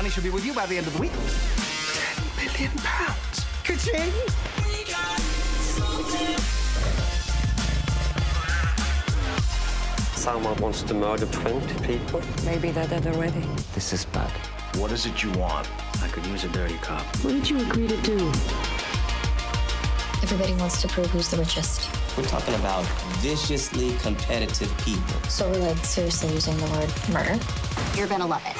money should be with you by the end of the week. Ten million pounds. Ka-ching! Someone wants to murder 20 people. Maybe they're dead already. This is bad. What is it you want? I could use a dirty cop. What did you agree to do? Everybody wants to prove who's the richest. We're talking about viciously competitive people. So we're like seriously using the word murder. You're gonna love it.